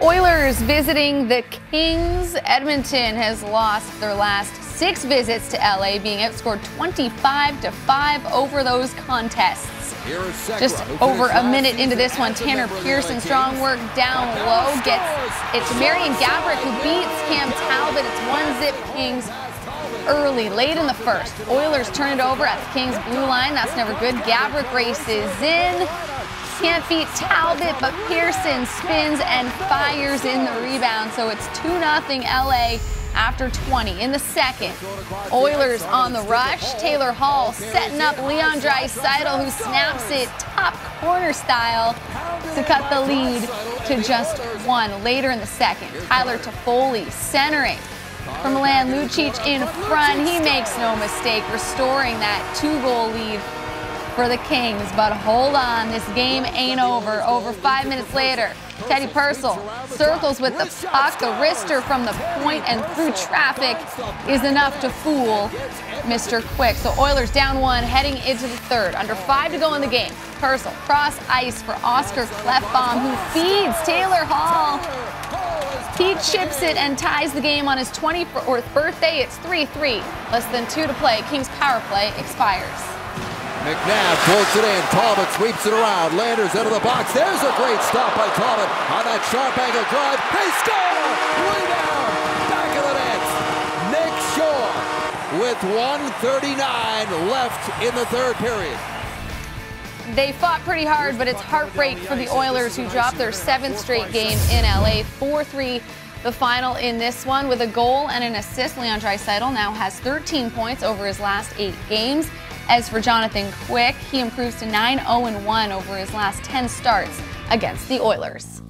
Oilers visiting the Kings. Edmonton has lost their last six visits to LA, being outscored 25 to 5 over those contests. Just over a minute into this one, Tanner Pearson, strong work down low, gets it to Marian Gaborik, who beats Cam Talbot. It's one zip Kings early, late in the first. Oilers turn it over at the Kings blue line. That's never good. Gaborik races in. Can't beat Talbot, but Pearson spins and fires in the rebound. So it's 2 0 LA after 20 in the second. Oilers on the rush. Taylor Hall setting up Leon Draisaitl, who snaps it top corner style to cut the lead to just one. Later in the second, Tyler Toffoli centering from Milan Lucic in front. He makes no mistake, restoring that two-goal lead for the Kings. But hold on, this game ain't over. Over five minutes later, Teddy Purcell circles with the puck. The wrister from the point and through traffic is enough to fool Mr. Quick. So Oilers down one, heading into the third. Under five to go in the game. Purcell cross ice for Oscar Klefbom, who feeds Taylor Hall. He chips it and ties the game on his 24th birthday. It's 3-3. Less than two to play. Kings power play expires. McNabb floats it in. Talbot sweeps it around. Landers into the box. There's a great stop by Talbot on that sharp angle drive. They score! Rebound! Back of the net. Nick Shore with 139 left in the third period. They fought pretty hard, but it's heartbreak for the Oilers who dropped their seventh straight game in LA. 4-3 the final in this one with a goal and an assist. Leon Draisaitl now has 13 points over his last eight games. As for Jonathan Quick, he improves to 9 0 1 over his last 10 starts against the Oilers.